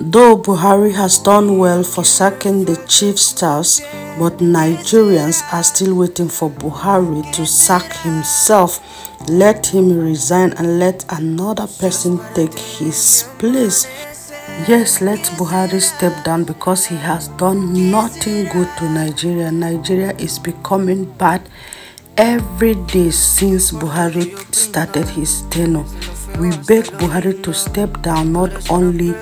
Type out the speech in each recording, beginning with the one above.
Though Buhari has done well for sacking the chief staffs, but Nigerians are still waiting for Buhari to sack himself. Let him resign and let another person take his place. Yes, let Buhari step down because he has done nothing good to Nigeria. Nigeria is becoming bad every day since Buhari started his tenure. We beg Buhari to step down not only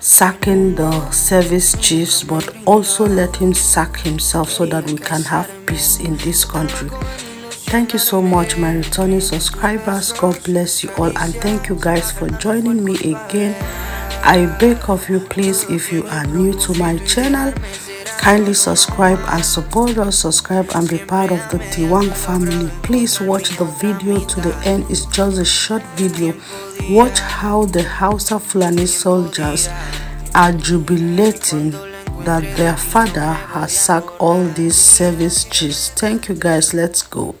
sacking the service chiefs but also let him sack himself so that we can have peace in this country. Thank you so much my returning subscribers. God bless you all and thank you guys for joining me again. I beg of you please if you are new to my channel kindly subscribe and support us. Subscribe and be part of the Tiwang family. Please watch the video to the end. It's just a short video. Watch how the Hausa Fulani soldiers are jubilating that their father has sacked all these service chiefs. Thank you guys. Let's go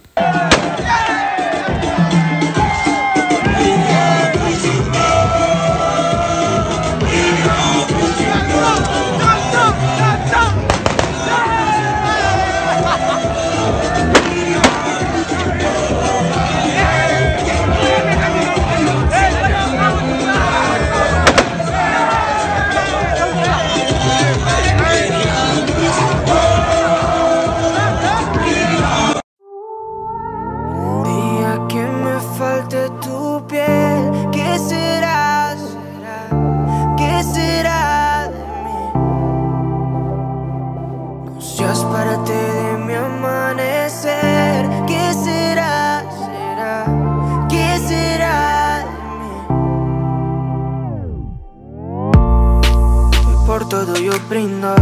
todo yo brindo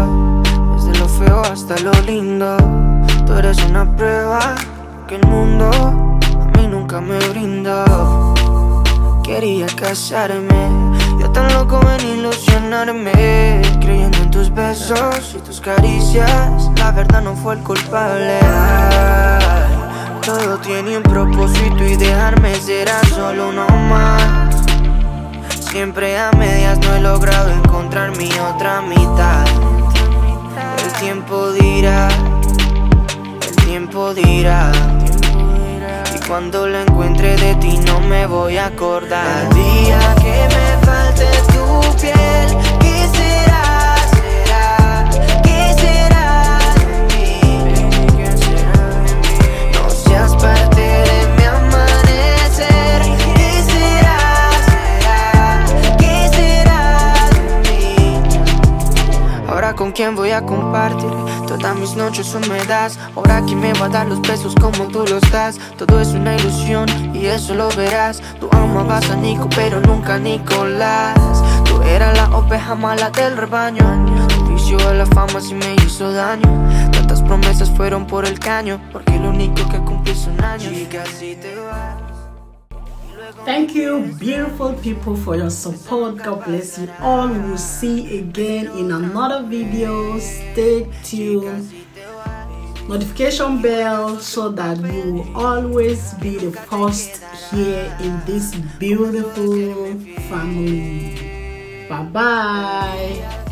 Desde lo feo hasta lo lindo. Tú eres una prueba que el mundo a mí nunca me brindó. Quería casarme Yo tan loco en ilusionarme Creyendo en tus besos y tus caricias. La verdad no fue el culpable. Todo tiene un propósito y dejarme será solo uno más Siempre a medias no he logrado encontrar mi otra mitad. El tiempo dirá, el tiempo dirá. Y cuando la encuentre de ti no me voy a acordar. El día que me con quién voy a compartir Todas mis noches húmedas. Ahora quién me va a dar los besos como tú los das. Todo es una ilusión y eso lo verás. Tú amabas a Nico pero nunca a Nicolás. Tú eras la oveja mala del rebaño. Tu vicio a la fama sí me hizo daño. Tantas promesas fueron por el caño Porque lo único que cumplí son años. Y casi te vas Thank you, beautiful people, for your support. God bless you all. We'll see again in another video. Stay tuned. Notification bell so that you will always be the first here in this beautiful family. Bye bye.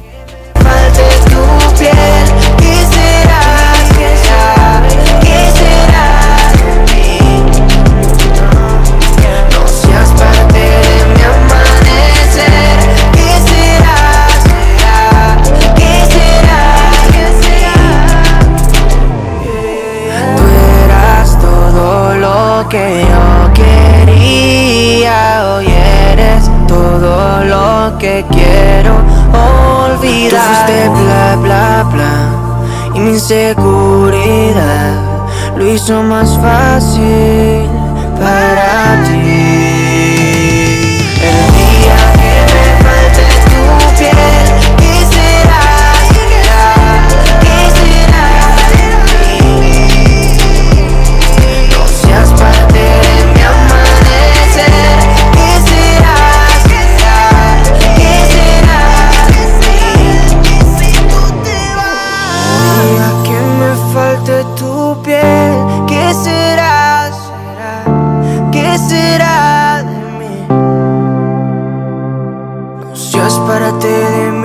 Que quiero olvidar. Tú bla bla bla Y mi inseguridad Lo hizo más fácil para ti será de mí? No seas parte de mí